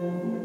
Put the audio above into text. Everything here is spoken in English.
Mm-hmm.